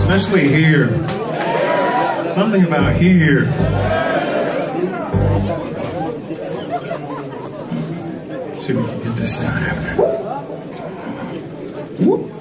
especially here. Something about here. See if we can get this sound after. Whoop.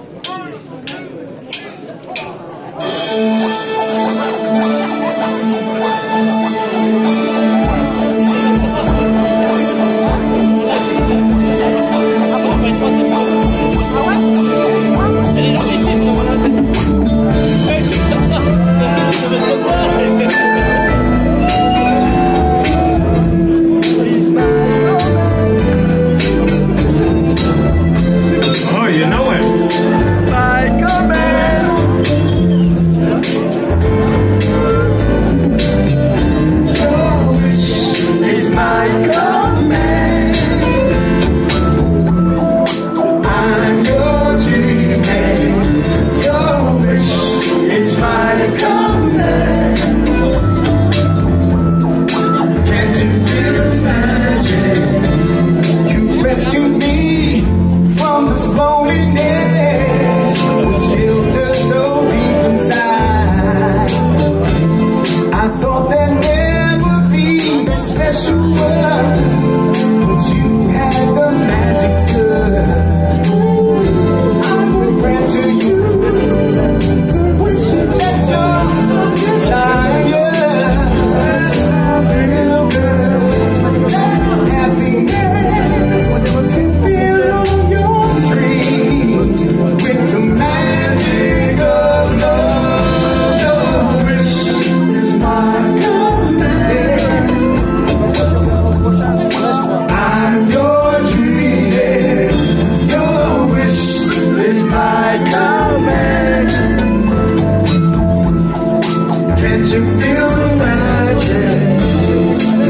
Can't you feel the magic?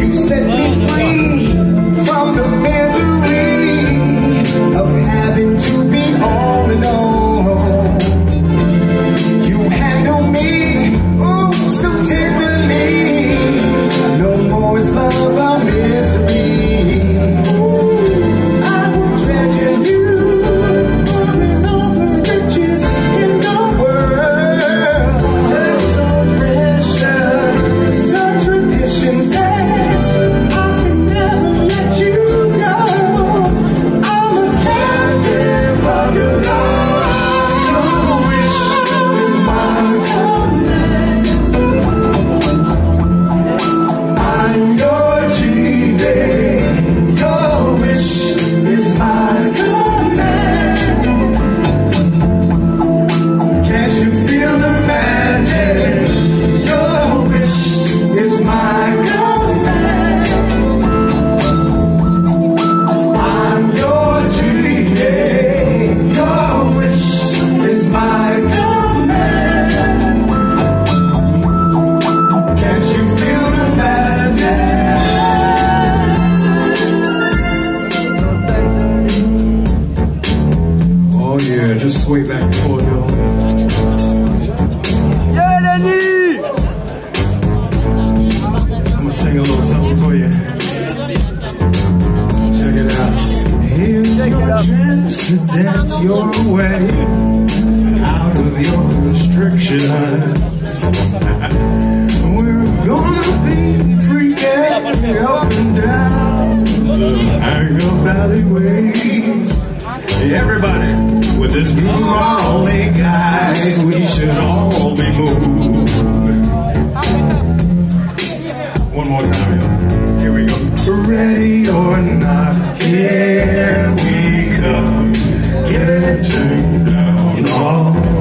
You sent me sway back and yo. Yeah, Lenny! I'm gonna sing a little something for you. Check it out. Here's your chance to dance your way. Valley ways. Everybody, with this move our only guys, we should all be moved. One more time, y'all. Here we go. Ready or not, here we come. Get turned down all.